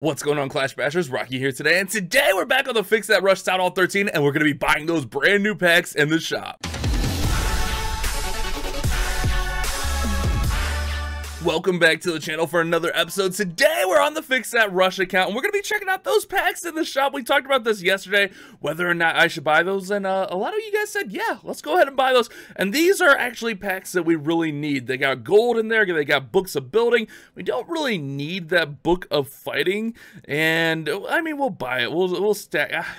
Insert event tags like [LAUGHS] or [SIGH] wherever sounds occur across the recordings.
What's going on, Clash Bashers? Rocky here today, and today we're back on the Fix That Rush Town Hall 13, and we're going to be buying those brand new packs in the shop. Welcome back to the channel for another episode. Today we're on the Fix That Rush account and we're going to be checking out those packs in the shop. We talked about this yesterday, whether or not I should buy those and uh, a lot of you guys said, yeah, let's go ahead and buy those. And these are actually packs that we really need. They got gold in there, they got books of building. We don't really need that book of fighting and I mean, we'll buy it. We'll, we'll stack. [SIGHS]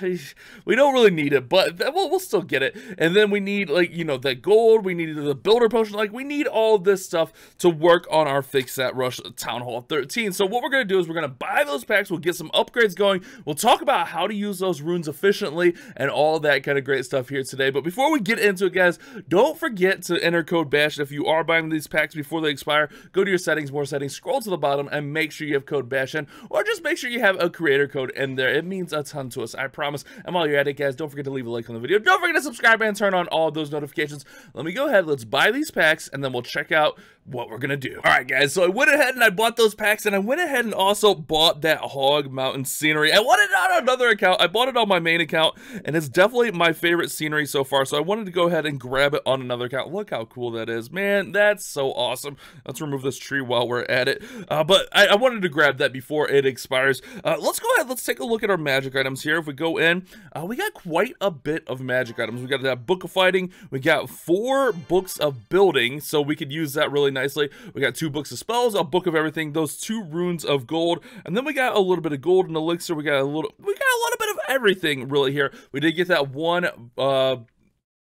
We don't really need it, but we'll, we'll still get it. And then we need like, you know, that gold. We need the builder potion. Like we need all this stuff to work on our Fix That Rush Town Hall 13. So what we're going to do is we're going to buy those packs. We'll get some upgrades going. We'll talk about how to use those runes efficiently and all that kind of great stuff here today. But before we get into it, guys, don't forget to enter code BASH. If you are buying these packs before they expire, go to your settings, more settings, scroll to the bottom, and make sure you have code BASH in, or just make sure you have a creator code in there. It means a ton to us, I promise. And while you're at it, guys, don't forget to leave a like on the video. Don't forget to subscribe and turn on all those notifications. Let me go ahead. Let's buy these packs, and then we'll check out what we're to do. All right, guys, so I went ahead and I bought those packs, and I went ahead and also bought that Hog Mountain scenery. I wanted it on another account. I bought it on my main account, and it's definitely my favorite scenery so far, so I wanted to go ahead and grab it on another account. Look how cool that is. Man, that's so awesome. Let's remove this tree while we're at it. Uh, but I, I, wanted to grab that before it expires. Uh, let's go ahead. Let's take a look at our magic items here. If we go in, uh, we got quite a bit of magic items. We got that Book of Fighting. We got four books of building, so we could use that really nicely. We got two books of spells, a book of everything, those two runes of gold, and then we got a little bit of gold and elixir. We got a little, we got a little bit of everything really here. We did get that one uh,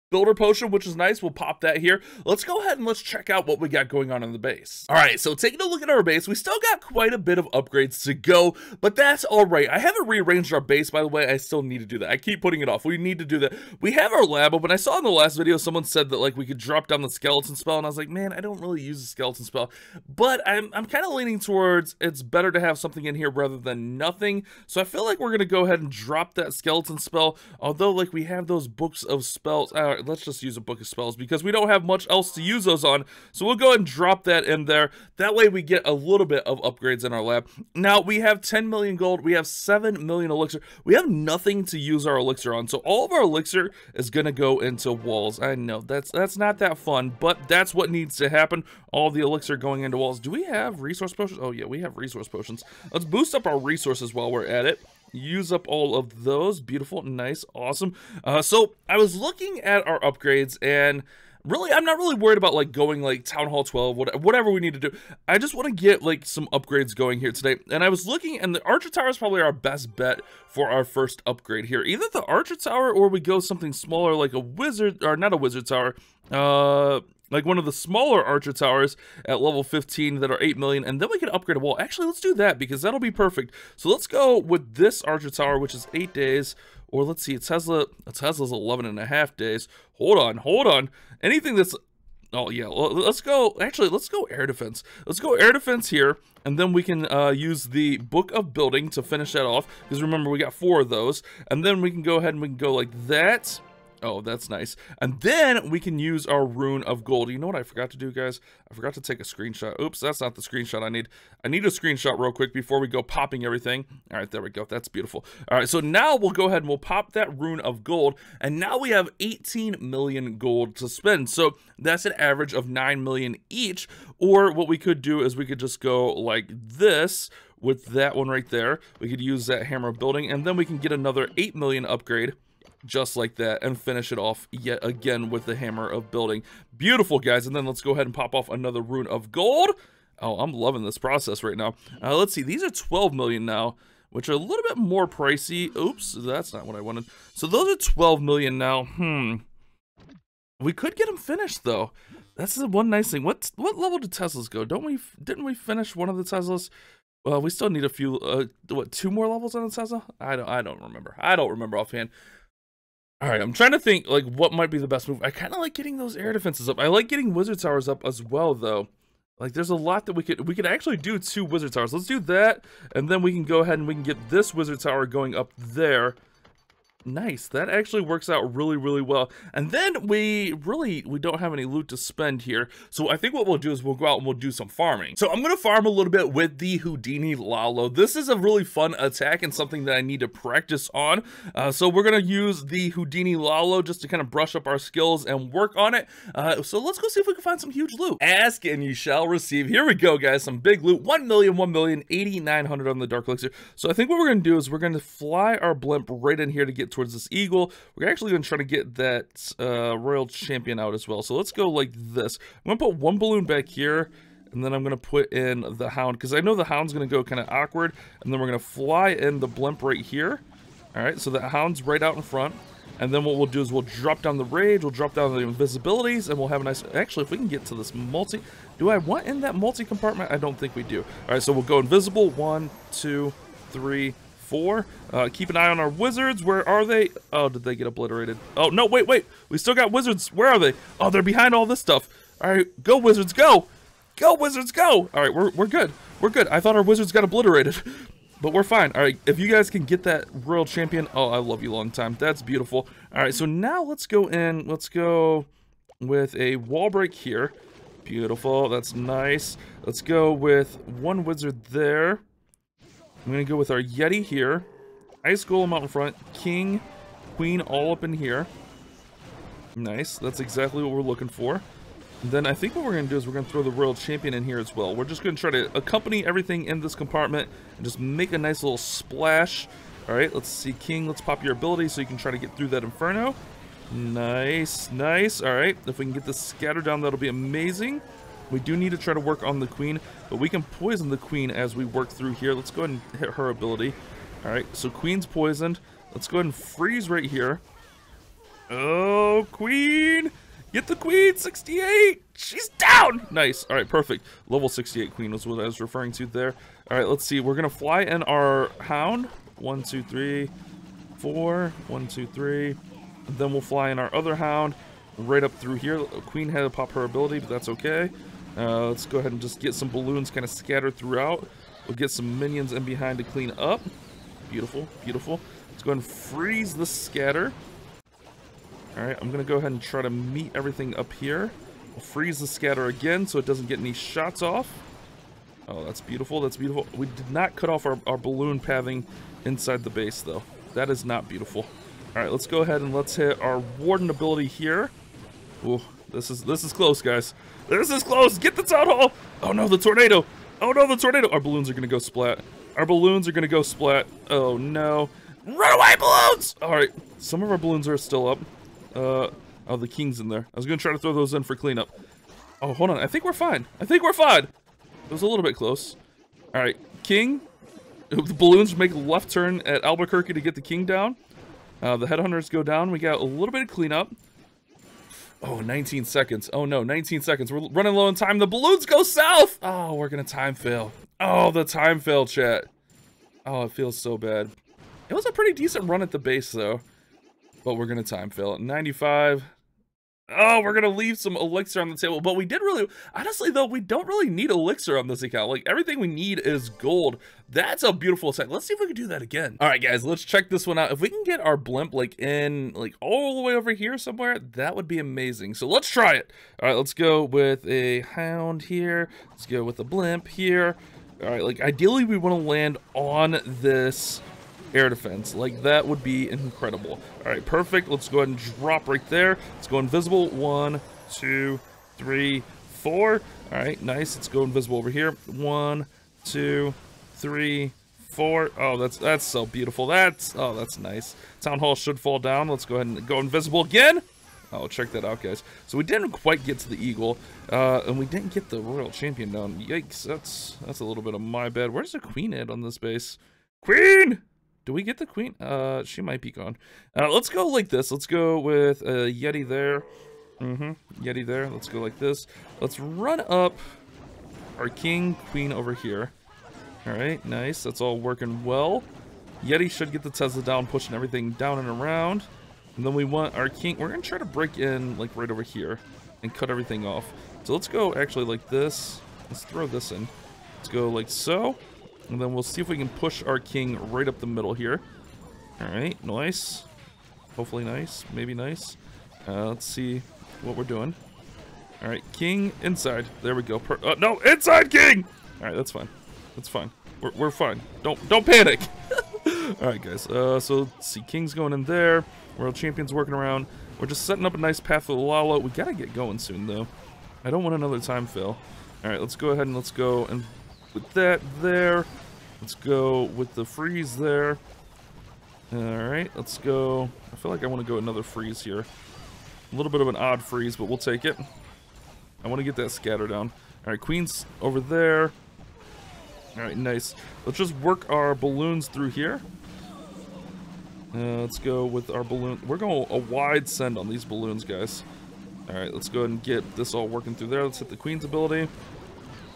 builder potion, which is nice. We'll pop that here. Let's go ahead and let's check out what we got going on in the base. All right, so taking a look at our base, we still got quite a bit of upgrades to go, but that's all right. I haven't rearranged our base, by the way. I still need to do that. I keep putting it off. We need to do that. We have our lab open. I saw in the last video someone said that like we could drop down the skeleton spell, and I was like, man, I don't really use the skeleton spell, but I'm, I'm kind of leaning towards it's better to have something in here rather than nothing. So I feel like we're going to go ahead and drop that skeleton spell, although like we have those books of spells. All right, let's just use a book of spells because we don't have much else to use those on. So we'll go ahead and drop that in there. That way we get a little bit of upgrades in our lab. Now we have 10 million gold. We have 7 million elixir. We have nothing to use our elixir on. So all of our elixir is going to go into walls. I know that's that's not that fun, but that's what needs to happen. All the elixir going into walls. Do we have resource potions? Oh yeah, we have resource potions. Let's boost up our resources while we're at it use up all of those. Beautiful, nice, awesome. Uh, so I was looking at our upgrades and really i'm not really worried about like going like town hall 12 whatever we need to do i just want to get like some upgrades going here today and i was looking and the archer tower is probably our best bet for our first upgrade here either the archer tower or we go something smaller like a wizard or not a wizard tower uh like one of the smaller archer towers at level 15 that are 8 million and then we can upgrade a wall. Actually let's do that because that'll be perfect. So let's go with this archer tower which is 8 days or let's see a tesla a tesla's 11 and a half days. Hold on hold on. Anything that's oh yeah let's go actually let's go air defense. Let's go air defense here and then we can uh, use the book of building to finish that off because remember we got four of those. And then we can go ahead and we can go like that Oh, that's nice. And then we can use our rune of gold. You know what I forgot to do, guys? I forgot to take a screenshot. Oops, that's not the screenshot I need. I need a screenshot real quick before we go popping everything. All right, there we go. That's beautiful. All right, so now we'll go ahead and we'll pop that rune of gold. And now we have 18 million gold to spend. So that's an average of 9 million each. Or what we could do is we could just go like this with that one right there. We could use that hammer building. And then we can get another 8 million upgrade just like that and finish it off yet again with the hammer of building. Beautiful, guys. And then let's go ahead and pop off another rune of gold. Oh, I'm loving this process right now. Uh, let's see. These are 12 million now, which are a little bit more pricey. Oops, that's not what I wanted. So those are 12 million now. Hmm. We could get them finished, though. That's the one nice thing. What what level did Teslas go? Don't we? Didn't we finish one of the Teslas? Well, we still need a few. Uh, what? Two more levels on the Tesla? I don't. I don't remember. I don't remember offhand. All right, I'm trying to think like what might be the best move. I kind of like getting those air defenses up. I like getting wizard towers up as well, though. Like, there's a lot that we could we could actually do two wizard towers. Let's do that, and then we can go ahead and we can get this wizard tower going up there. Nice. That actually works out really, really well. And then we really, we don't have any loot to spend here. So I think what we'll do is we'll go out and we'll do some farming. So I'm going to farm a little bit with the Houdini Lalo. This is a really fun attack and something that I need to practice on. Uh, so we're going to use the Houdini Lalo just to kind of brush up our skills and work on it. Uh, so let's go see if we can find some huge loot. Ask and you shall receive. Here we go, guys. Some big loot. 1 million, 1 million, 8,900 on the Dark Elixir. So I think what we're going to do is we're going to fly our blimp right in here to get towards this eagle. We're actually going to try to get that uh, royal champion out as well. So let's go like this. I'm going to put one balloon back here. And then I'm going to put in the hound because I know the hound's going to go kind of awkward. And then we're going to fly in the blimp right here. All right, so the hound's right out in front. And then what we'll do is we'll drop down the rage, we'll drop down the invisibilities, and we'll have a nice... Actually, if we can get to this multi... Do I want in that multi-compartment? I don't think we do. All right, so we'll go invisible. One, two, three, four. Uh, keep an eye on our wizards. Where are they? Oh, did they get obliterated? Oh, no, wait, wait. We still got wizards. Where are they? Oh, they're behind all this stuff. All right, go wizards, go. Go wizards, go. All right, we're, we're good. We're good. I thought our wizards got obliterated. [LAUGHS] But we're fine. All right, if you guys can get that royal champion, oh, I love you long time. That's beautiful. All right, so now let's go in. Let's go with a wall break here. Beautiful. That's nice. Let's go with one wizard there. I'm to go with our Yeti here. Ice Golem out in front. King, Queen all up in here. Nice. That's exactly what we're looking for. And then I think what we're to do is we're to throw the Royal Champion in here as well. We're just to try to accompany everything in this compartment and just make a nice little splash. All right, let's see. King, let's pop your ability so you can try to get through that Inferno. Nice, nice. All right, if we can get this scatter down, that'll be amazing. We do need to try to work on the queen, but we can poison the queen as we work through here. Let's go ahead and hit her ability. All right, so queen's poisoned. Let's go ahead and freeze right here. Oh, queen! Get the queen, 68! She's down! Nice. All right, perfect. Level 68 queen was what I was referring to there. All right, let's see. We're to fly in our hound. One, two, three, four. One, two, three. And then we'll fly in our other hound right up through here. Queen had to pop her ability, but that's okay. Uh, let's go ahead and just get some balloons kind of scattered throughout. We'll get some minions in behind to clean up. Beautiful, beautiful. Let's go ahead and freeze the scatter. Alright, I'm going to go ahead and try to meet everything up here. We'll freeze the scatter again so it doesn't get any shots off. Oh, that's beautiful, that's beautiful. We did not cut off our, our balloon pathing inside the base, though. That is not beautiful. Alright, let's go ahead and let's hit our Warden ability here. Ooh, this is this is close, guys. This is close. Get the town hall. Oh no, the tornado. Oh no, the tornado. Our balloons are gonna go splat. Our balloons are gonna go splat. Oh no. Run away, balloons! All right, some of our balloons are still up. Uh, oh, the king's in there. I was gonna try to throw those in for cleanup. Oh, hold on. I think we're fine. I think we're fine. It was a little bit close. All right, king. The balloons make a left turn at Albuquerque to get the king down. Uh, the headhunters go down. We got a little bit of cleanup. Oh, 19 seconds. Oh no, 19 seconds. We're running low on time. The balloons go south. Oh, we're gonna time fail. Oh, the time fail, chat. Oh, it feels so bad. It was a pretty decent run at the base though. But we're gonna time fail. 95, Oh, we're gonna leave some elixir on the table, but we did really, honestly though, we don't really need elixir on this account. Like everything we need is gold. That's a beautiful set. Let's see if we can do that again. All right, guys, let's check this one out. If we can get our blimp like in, like all the way over here somewhere, that would be amazing. So let's try it. All right, let's go with a hound here. Let's go with a blimp here. All right, like ideally we want to land on this air defense. Like, that would be incredible. All right, perfect. Let's go ahead and drop right there. Let's go invisible. One, two, three, four. All right, nice. Let's go invisible over here. One, two, three, four. Oh, that's that's so beautiful. That's, oh, that's nice. Town Hall should fall down. Let's go ahead and go invisible again. Oh, check that out, guys. So we didn't quite get to the Eagle, uh, and we didn't get the Royal Champion down. Yikes, that's that's a little bit of my bad. Where's the Queen at on this base? Queen! Do we get the queen? Uh, she might be gone. Uh, let's go like this. Let's go with a Yeti there. Mm-hmm. Yeti there. Let's go like this. Let's run up our king, queen over here. All right, nice. That's all working well. Yeti should get the Tesla down, pushing everything down and around. And then we want our king. We're going to try to break in, like, right over here and cut everything off. So let's go actually like this. Let's throw this in. Let's go like so. And then we'll see if we can push our king right up the middle here. Alright, nice. Hopefully nice. Maybe nice. Uh, let's see what we're doing. All right, king inside. There we go. Per uh, no, inside king. All right, that's fine. That's fine. We're, we're fine. Don't don't panic. [LAUGHS] All right, guys. Uh, so see, king's going in there. Royal champion's working around. We're just setting up a nice path for the Lalo. We gotta get going soon though. I don't want another time fill. All right, let's go ahead and let's go and with that there. Let's go with the freeze there. Alright, let's go. I feel like I want to go another freeze here. A little bit of an odd freeze, but we'll take it. I want to get that scatter down. Alright, Queen's over there. Alright, nice. Let's just work our balloons through here. Uh, let's go with our balloon. We're going a wide send on these balloons, guys. Alright, let's go ahead and get this all working through there. Let's hit the Queen's ability.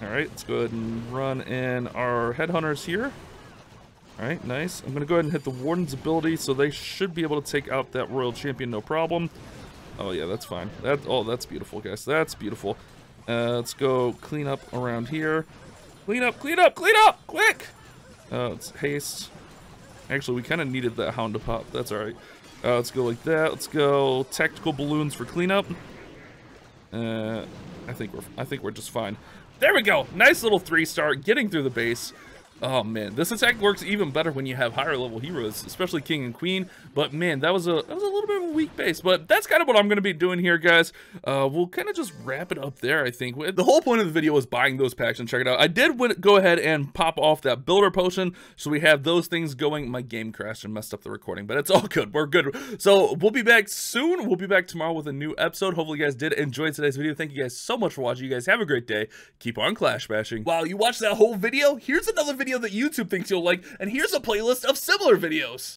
Alright, let's go ahead and run in our headhunters here. Alright, nice. I'm going to go ahead and hit the Warden's ability, so they should be able to take out that Royal Champion, no problem. Oh, yeah, that's fine. That Oh, that's beautiful, guys. That's beautiful. Uh, let's go clean up around here. Clean up, clean up, clean up! Quick! Uh, let's haste. Actually, we kind of needed that Hound to pop. That's alright. Uh, let's go like that. Let's go tactical balloons for cleanup. Uh, I think we're I think we're just fine. There we go. Nice little three star getting through the base. Oh man, this attack works even better when you have higher level heroes, especially King and Queen. But man, that was a that was a little bit of a weak base. But that's kind of what I'm going to be doing here, guys. Uh, we'll kind of just wrap it up there, I think. The whole point of the video was buying those packs and check it out. I did go ahead and pop off that builder potion, so we have those things going. My game crashed and messed up the recording, but it's all good. We're good. So we'll be back soon. We'll be back tomorrow with a new episode. Hopefully you guys did enjoy today's video. Thank you guys so much for watching. You guys have a great day. Keep on clash bashing. While you watch that whole video, here's another video video that YouTube thinks you'll like, and here's a playlist of similar videos.